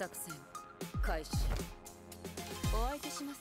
作戦開始。お相手します。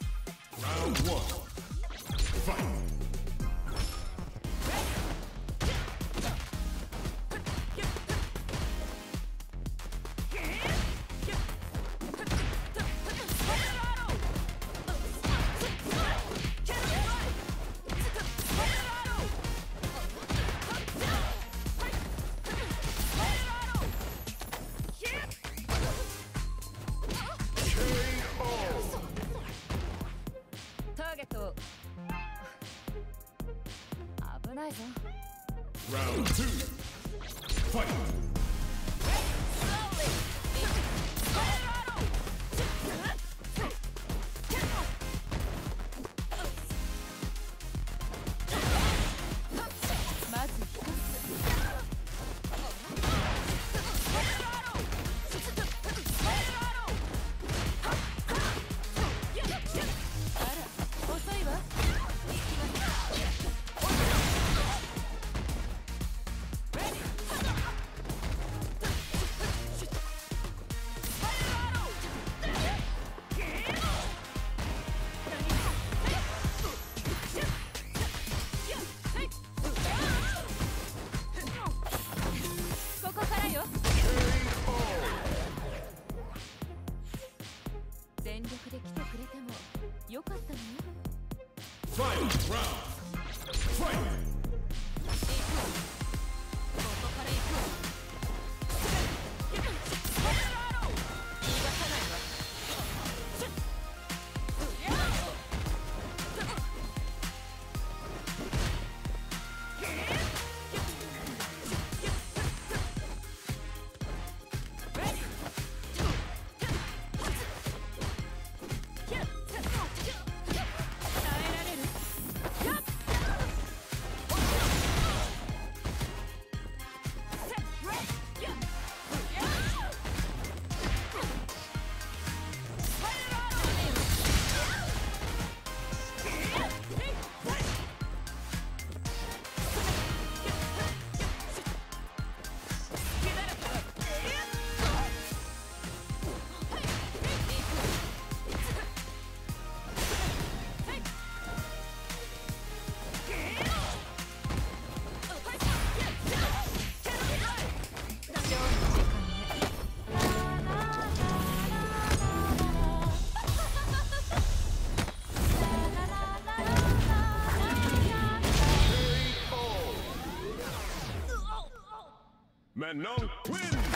Round two. Fight! Fight! Round! Fight! Man, no win!